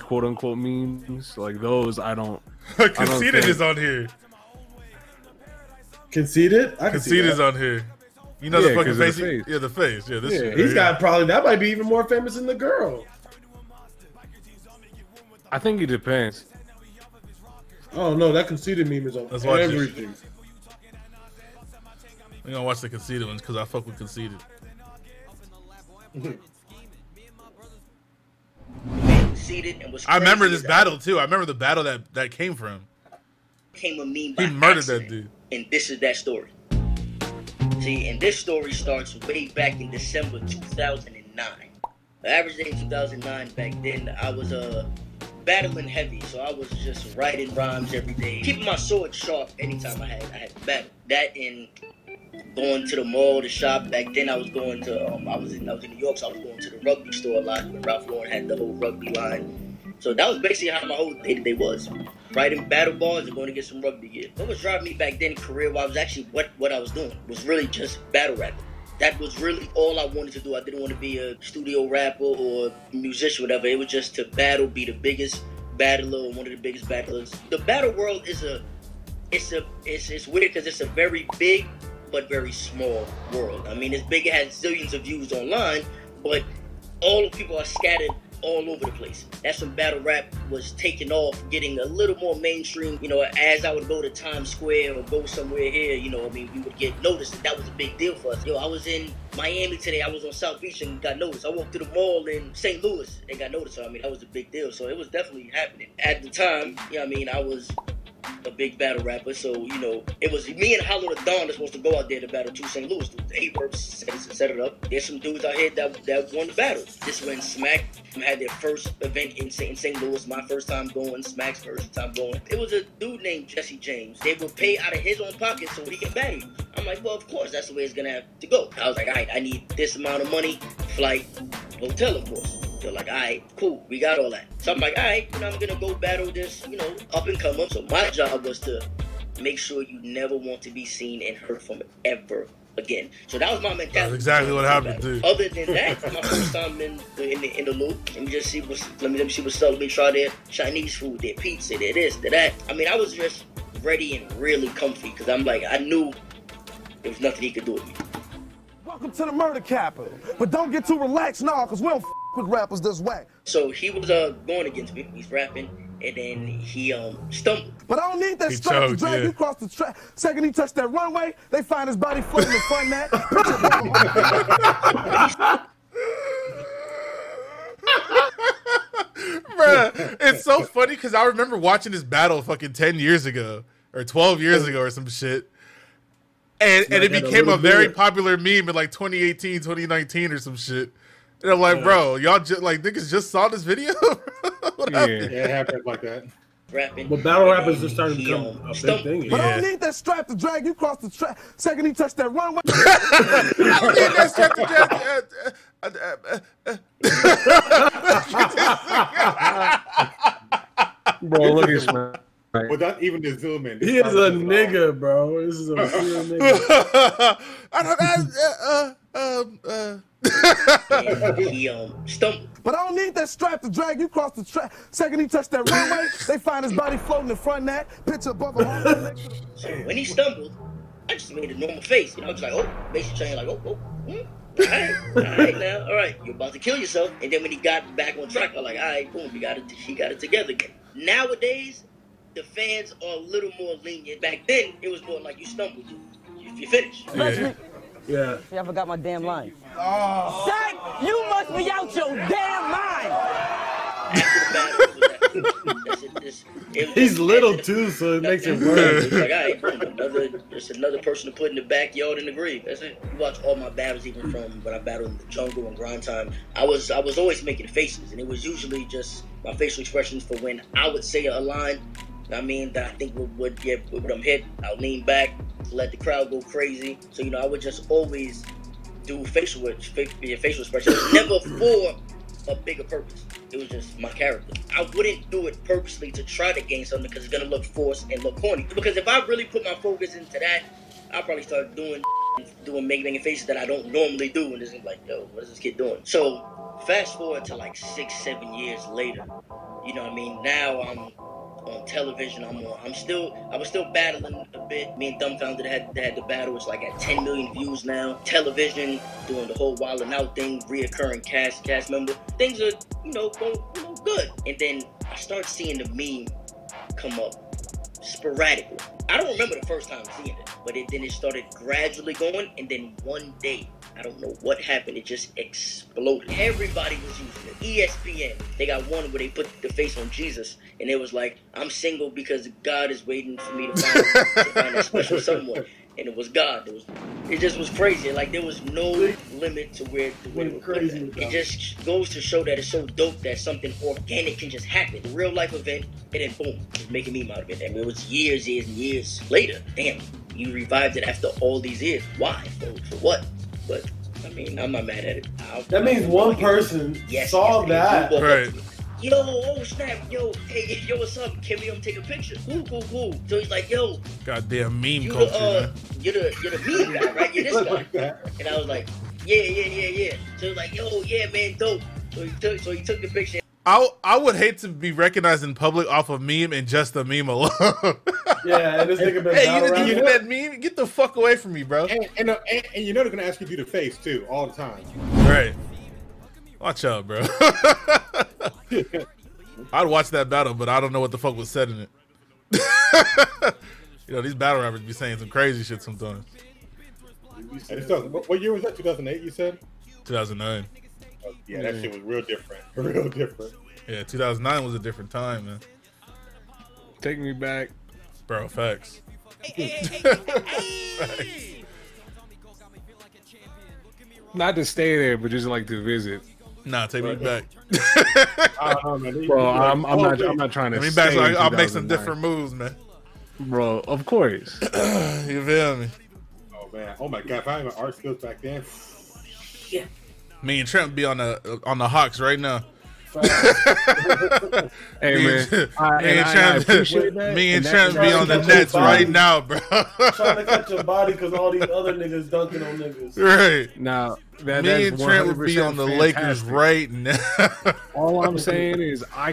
quote unquote memes like those. I don't. Conceited is on here. Conceited? I Conceited is on here. You know Yeah, the fucking 'cause of the face? he- Yeah, the face. Yeah, this Yeah. shit. He's right got probably that might be even more famous than the girl. I think it depends. Oh no, that conceited meme is on Let's watch this. everything. We gonna watch the conceited ones because I fuck with conceited. Seated and was I remember this battle too. I remember the battle that that came from. Came a meme He murdered accident, that dude. And this is that story. See, and this story starts way back in December 2009. The average day in 2009 back then, I was uh, battling heavy, so I was just writing rhymes every day, keeping my sword sharp anytime I had I had to battle. That and going to the mall to shop. Back then, I was going to um, I was in I was in New York, so I was going to the rugby store a lot. When Ralph Lauren had the whole rugby line. So that was basically how my whole day to day was. Writing battle bars and going to get some rugby gear. What was driving me back then career wise was actually what, what I was doing. Was really just battle rapping. That was really all I wanted to do. I didn't want to be a studio rapper or musician, whatever. It was just to battle, be the biggest battler or one of the biggest battlers. The battle world is a it's a it's, it's weird because it's a very big but very small world. I mean, it's big. It has zillions of views online, but all the people are scattered all over the place. That's when battle rap was taking off, getting a little more mainstream. You know, as I would go to Times Square or go somewhere here, you know, I mean, we would get noticed. And that was a big deal for us. Yo, I was in Miami today. I was on South Beach and got noticed. I walked to the mall in St. Louis and got noticed. So, I mean, that was a big deal. So it was definitely happening. At the time, you know, I mean, I was a big battle rapper. So, you know, it was me and Hollow Da Don that's supposed to go out there to battle two St. Louis dudes. Eight works set, it up. There's some dudes out here that, that won the battle. This when Smack had their first event in St. St. Louis. My first time going, Smack's first time going. It was a dude named Jesse James. They would pay out of his own pocket so he can battle. I'm like, well, of course, that's the way it's gonna have to go. I was like, all right, I need this amount of money, flight, hotel, of course. They're like, all right, cool, we got all that. So I'm like, all right, you know, I'm gonna go battle this, you know, up and comer. So my job was to make sure you never want to be seen and heard from ever again. So that was my mentality. That's exactly what happened, too. Other than that, my first time in the, in the in the Lou. Let me just see what's let me let me see what's up. Let me try their Chinese food, their pizza, their this, their that. I mean, I was just ready and really comfy because I'm like, I knew there was nothing he could do with me. Welcome to the murder capital. But don't get too relaxed now, because we don't f with rappers this whack. So he was uh going against me. He's rapping, and then he um stumbled. But I don't need that He strap to drag yeah. you across the track. Second he touched that runway, they find his body floating in front of that. Bruh, it's so funny because I remember watching this battle fucking 10 years ago or 12 years ago or some shit. And, and it Like, a became a very popular meme in like 2018, 2019 or some shit. And I'm like, bro, y'all just like niggas just saw this video? What happened? Yeah, it happens like that. Rapping. But battle rappers just started to He, become um, a big stumbled. thing. But I don't need that strap to drag you across the track. Second he touched that runway. I don't need that strap to drag- uh, uh, uh, uh, Bro, look at Smack. Without even the zoom in. He is a nigga, bro. This is a real nigga. I don't uh, uh, um, uh. He um stumbled. But I don't need that strap to drag you across the track. Second he touched that runway, they find his body floating in front of that. Picture above a So when he stumbled, I just made a normal face. You know, just like, oh, basically trying like, oh, oh, hmm, all right, all right now, all right, you're about to kill yourself. And then when he got back on track, I'm like, all right, boom, he got it, he got it together again. Nowadays, the fans are a little more lenient. Back then, it was more like you stumbled, you, you finished. Yeah. Yeah. See, I forgot my damn line. Oh. Zach, you must be out your damn mind. He's little too, so it makes it worse. It's like, all right, boom, another, just another person to put in the backyard in the grave. That's it. You watch all my battles, even from when I battled in the jungle and grind time. I was, I was always making faces, and it was usually just my facial expressions for when I would say a line. I mean, that I think would, would get would I'm hit. I'll lean back, let the crowd go crazy. So you know, I would just always do facial fa- facial expressions, never for a bigger purpose. It was just my character. I wouldn't do it purposely to try to gain something because it's gonna look forced and look corny. Because if I really put my focus into that, I'll probably start doing doing making making faces that I don't normally do, and it's like, yo, what is this kid doing? So fast forward to like six, seven years later, You know what I mean? Now I'm on television. I'm on. I'm still. I was still battling a bit. Me and Dumbfounded had had the battle. It's like at 10 million views now. Television, doing the whole Wild and Out thing, reoccurring cast cast member. Things are you know going you know, good. And then I start seeing the meme come up sporadically. I don't remember the first time seeing it, but it, then it started gradually going, and then one day, I don't know what happened, it just exploded. Everybody was using it. ESPN, they got one where they put the face on Jesus, and it was like, I'm single because God is waiting for me to find, to find a special someone. And it was God. It was, it just was crazy. Like there was no limit to where, to where it, crazy it just goes to show that it's so dope that something organic can just happen. A real life event, and then boom, just making meme out of it. I mean, it was years, years, and years later. Damn, you revived it after all these years. Why? For, for what? But I mean, I'm not mad at it. I'll- That means one person Yes, saw yes, that. yes. Right. Yo, oh snap, yo, hey, yo, what's up? Can we um take a picture? Cool, cool, cool. So he's like, yo, Goddamn meme you culture, the uh, you're the you're the meme guy, right? You're this guy. And I was like, yeah, yeah, yeah, yeah. So he's like, yo, yeah, man, dope. So he took so he took the picture. I I would hate to be recognized in public off a meme and just a meme alone. Yeah, and this nigga been hey, you, rapping. you did that meme? Get the fuck away from me, bro. And, and, uh, and, and you know they're gonna ask you to do the face too all the time. Right. Watch out, bro. I'd watch that battle, but I don't know what the fuck was said in it. you know, these battle rappers be saying some crazy shit sometimes. And it's what, what year was that? 2008, you said? 2009. Yeah, that shit mm. was real different. Real different. Yeah, 2009 was a different time, man. Take me back. Bro, facts. Not to stay there, but just like to visit. Nah, take me back. I don't know, man. They- Bro, I'm, I'm not. I'm not trying to. Take me back so stay in I, I'll make some different moves, man. Bro, of course. You feel me? Oh man. Oh my god. If I had my art skills back then. Me and Trent be on the on the Hawks right now. Hey Me man, and, I, me and and I- I Trent, appreciate me and and Trent be on the Nets right now, bro. Trying to catch your body because all these other niggas dunking on niggas. right. Now that Me and Trent would be on the Lakers right now. All I'm saying is I